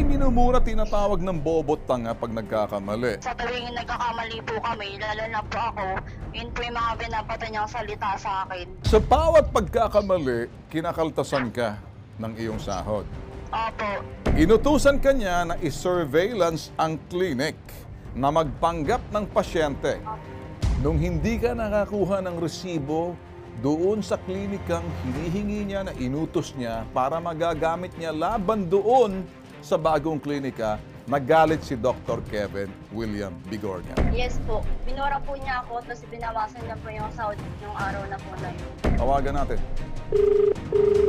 ay minumura tinatawag ng bobot tanga pag nagkakamali. Sa tuwing nagkakamali po kami, lalo na po ako, yun po yung mga binabata niyang salita sa akin. Sa bawat pagkakamali, kinakaltasan ka ng iyong sahod. Opo. Inutusan ka niya na i-surveillance ang clinic na magpanggap ng pasyente. Nung hindi ka nakakuha ng resibo, doon sa klinikang hinihingi niya na inutos niya para magagamit niya laban doon sa bagong klinika, nagalit si Dr. Kevin William Bigornia. Yes po. Binura po niya ako, tapos binawasan niya po yung sahod yung araw na po na yun. Tawagan natin.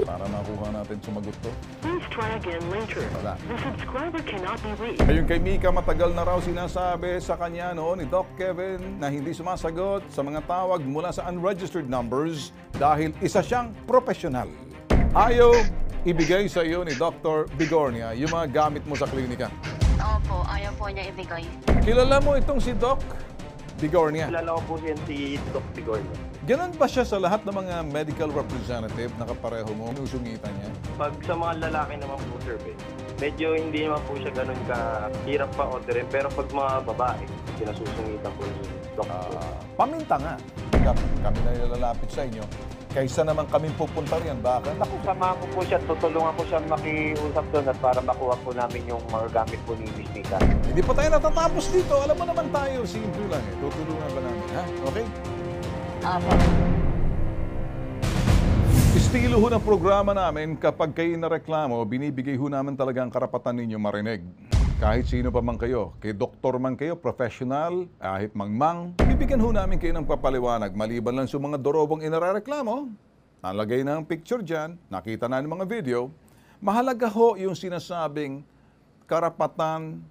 Para makuha natin sumagot to. Please try again later. Wala. The subscriber cannot be reached. Ayun kay Mika, matagal na raw sinasabi sa kanya noon ni Doc Kevin na hindi sumasagot sa mga tawag mula sa unregistered numbers dahil isa siyang profesional. Ayaw ibigay sa iyo ni Dr. Bigornia yung mga gamit mo sa klinika. Opo, ayaw po niya ibigay. Kilala mo itong si Doc Bigornia. Kilala ko po yan si Doc Bigornia. Ganon ba siya sa lahat ng mga medical representative na kapareho mo? Nusungitan niya? Pag sa mga lalaki naman po, sir, eh, medyo hindi naman po siya ganun ka hirap pa orderin. Pero pag mga babae, kinasusungitan po ni Doc. Ah, paminta nga. Kami, kami na nilalapit sa inyo. Kaysa naman kaming pupunta riyan, baka naku, Sama ko po siya, tutulungan ko siya makiusap doon at para makuha po namin yung mga gamit po ni Miss. Hindi pa tayo natatapos dito. Alam mo naman tayo, simple lang eh. Tutulungan ba namin, ha? Okay? Opo. Estilo ho ng programa namin, kapag kayo nareklamo, binibigay ho namin talaga ang karapatan ninyo marinig. Kahit sino pa man kayo, kay doktor man kayo, professional, kahit mangmang, bibigyan ho namin kayo ng papaliwanag maliban lang sa mga dorobong inareklamo. Nalagay na ang picture dyan, nakita na ng mga video. Mahalaga ho yung sinasabing karapatan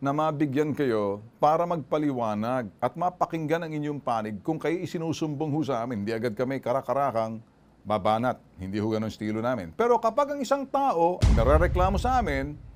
na mabigyan kayo para magpaliwanag at mapakinggan ang inyong panig kung kayo isinusumbong ho sa amin. Hindi agad kami karakarakang babanat. Hindi ho ganun estilo namin. Pero kapag ang isang tao narereklamo sa amin,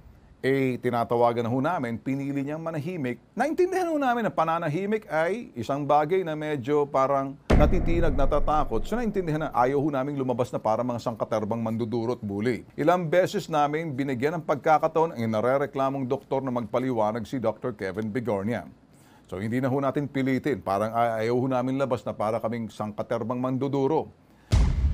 eh tinatawagan na ho namin, pinili niyang manahimik. Naintindihan ho namin na pananahimik ay isang bagay na medyo parang natitinag, natatakot. So naintindihan na ayaw ho namin lumabas na para mga sangkaterbang mandudurot bully. Ilang beses namin binigyan ng pagkakataon ang narereklamong doktor na magpaliwanag si Dr. Kevin Bigornia. So hindi na ho natin pilitin. Parang ay- ayaw ho namin labas na para kaming sangkaterbang manduduro.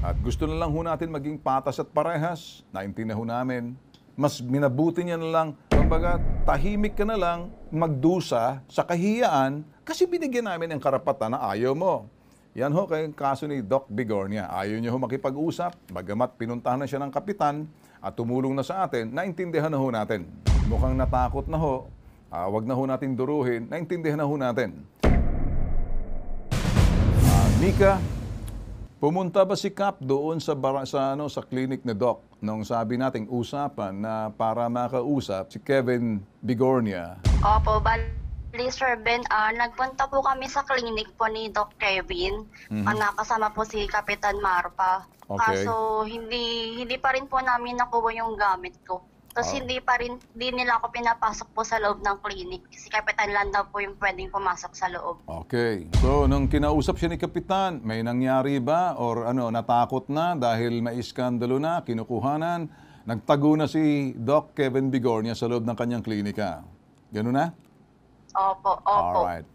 At gusto na lang ho natin maging patas at parehas. Naintindihan ho namin. Mas minabuti niya na lang, kumbaga, tahimik ka na lang, magdusa sa kahiyaan kasi binigyan namin ang karapatan na ayaw mo. Yan ho kay kaso ni Doc Bigornia. Ayaw niya ho makipag-usap, bagamat pinuntahan na siya ng kapitan at tumulong na sa atin, naintindihan na ho natin. Mukhang natakot na ho, ah, wag na ho natin duruhin, naintindihan na ho natin. Ah, Mika, Pumunta ba si Cap doon sa bara, sa ano sa clinic ni Doc nung sabi nating usapan na para makausap si Kevin Bigornia? Opo, bali Sir Ben, ah, nagpunta po kami sa clinic po ni Doc Kevin. Ah, nakasama po si Kapitan Marpa. Okay. Kaso hindi hindi pa rin po namin nakuha yung gamit ko. Tapos Ah. hindi pa rin, hindi nila ako pinapasok po sa loob ng clinic. Si Kapitan lang daw po yung pwedeng pumasok sa loob. Okay. So nung kinausap siya ni Kapitan, may nangyari ba or ano natakot na dahil may iskandalo na, kinukuhanan, nagtago na si Doc Kevin Bigornia sa loob ng kanyang klinika. Ganun na? Opo, opo. Alright.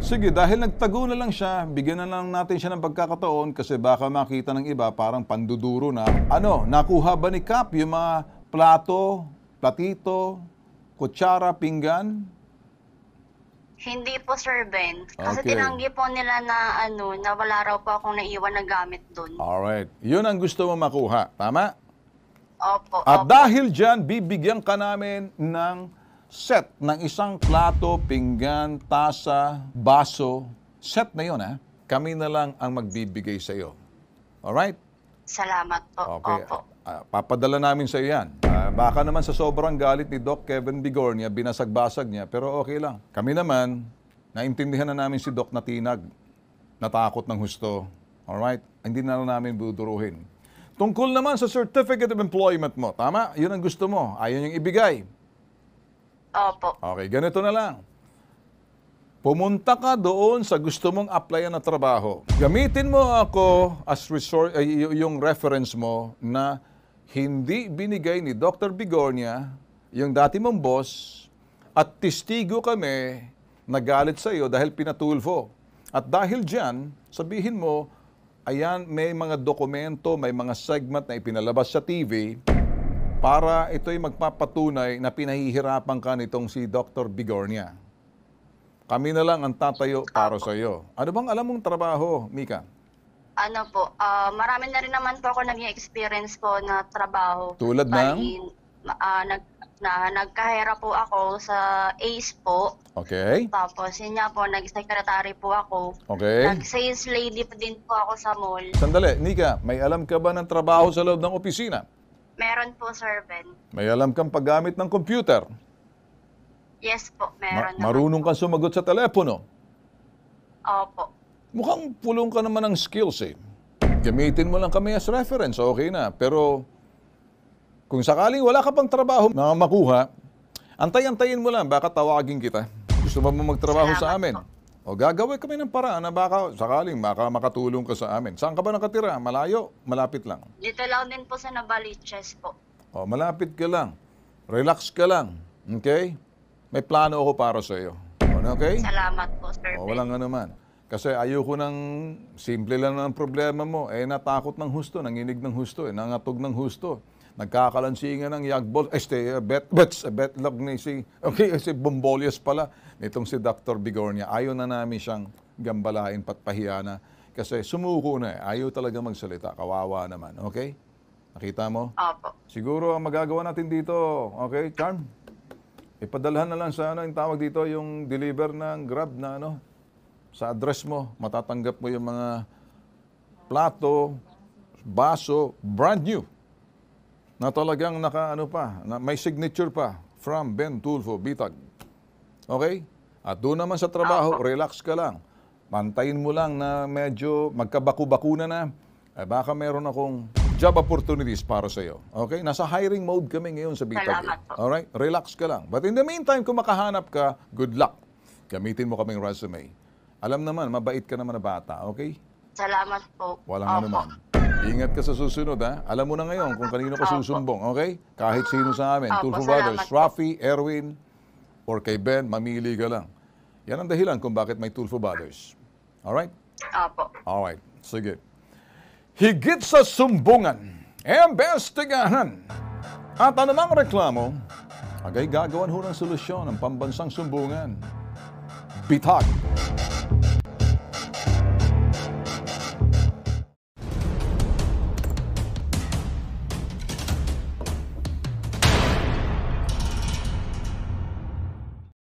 Sige, dahil nagtago na lang siya, bigyan na lang natin siya ng pagkakataon kasi baka makita ng iba parang panduduro na. Ano, nakuha ba ni Cap yung mga plato, platito, kutsara, pinggan? Hindi po Sir Ben. Kasi Okay. tinanggi po nila na ano, na wala raw po akong naiwan na gamit doon. Alright. Yun ang gusto mo makuha. Tama? Opo, At opo. dahil dyan, bibigyan ka namin ng set ng isang plato, pinggan, tasa, baso. Set na yun, ha? Kami na lang ang magbibigay sa iyo. Alright? Salamat po. Okay. Opo. Ah, papadala namin sa yan. Ah, baka naman sa sobrang galit ni Doc Kevin Bigornia, binasag-basag niya, pero okay lang. Kami naman, naintindihan na namin si Doc na tinag, natakot ng husto. Alright? Hindi na lang namin buduruhin. Tungkol naman sa Certificate of Employment mo, tama? Yun ang gusto mo. Ayaw niyang ibigay. Opo. Okay, ganito na lang. Pumunta ka doon sa gusto mong applyan na trabaho. Gamitin mo ako as y- yung reference mo na hindi binigay ni Dr. Bigornia yung dati mong boss, at testigo kami nagalit sa iyo dahil pinatulfo. At dahil dyan, sabihin mo, ayan, may mga dokumento, may mga segment na ipinalabas sa TV para ito'y magpapatunay na pinahihirapan ka nitong si Dr. Bigornia. Kami na lang ang tatayo para sa iyo. Ano bang alam mong trabaho, Mika? Ano po, ah, marami na rin naman po ako naging experience po na trabaho. Tulad ng? Ah, nag, na, nagkahera po ako sa ACE po. Okay? Tapos yun nga po, nag-secretary po ako. Okay? Nag-sales lady pa din po ako sa mall. Sandali, Nika, may alam ka ba ng trabaho sa loob ng opisina? Meron po, Sir Ben. May alam kang paggamit ng computer? Yes po, Ma- meron naman. marunong kang sumagot sa telepono? Opo. Mukhang pulong ka naman ng skills eh. Gamitin mo lang kami as reference, okay na. Pero kung sakaling wala ka pang trabaho na makuha, antay-antayin mo lang, baka tawagin kita. Gusto mo magtrabaho sa amin? po. O gagawin kami ng paraan na baka sakaling maka makatulong ka sa amin. Saan ka ba nakatira? Malayo? Malapit lang? Dito lang din po sa Navaliches po. O, malapit ka lang. Relax ka lang. Okay? May plano ako para sa iyo. Okay? Salamat po, Sir O, walang ano man. Kasi ayoko ng simple lang ang problema mo. Eh, natakot ng husto, nanginig ng husto, eh, nangatog ng husto. Nagkakalansingan ng yagbol. Este, uh, bet, bets, uh, betlog ni si, okay, si Bombolius pala. Nitong si Dr. Bigornia. Ayaw na namin siyang gambalain patpahiya na. Kasi sumuko na eh. Ayaw talaga magsalita. Kawawa naman. Okay? Nakita mo? Opo. Siguro ang magagawa natin dito, okay, Charm? Ipadalhan na lang sa ano yung tawag dito, yung deliver ng Grab na ano, sa address mo, matatanggap mo yung mga plato, baso, brand new. Na talagang naka ano pa, na may signature pa from Ben Tulfo Bitag. Okay? At doon naman sa trabaho, relax ka lang. Mantayin mo lang na medyo magkabaku-bakuna na. Eh, baka meron akong job opportunities para sa iyo. Okay? Nasa hiring mode kami ngayon sa Bitag. Salamat po. Alright? Relax ka lang. But in the meantime, kung makahanap ka, good luck. Gamitin mo kaming resume. Alam naman, mabait ka naman na bata. Okay? Salamat po. Walang Opo. ano man. Ingat ka sa susunod, ha? Alam mo na ngayon kung kanino ka Opo. susumbong, okay? Kahit sino sa amin. Opo, Tulfo salamat Brothers, po. Rafi, Erwin, or kay Ben, mamili ka lang. Yan ang dahilan kung bakit may Tulfo Brothers. Alright? Opo. Alright. Sige. Higit sa sumbungan, imbestigahan, at anumang reklamo, agay gagawan ho ng solusyon ng pambansang sumbungan. बिथाक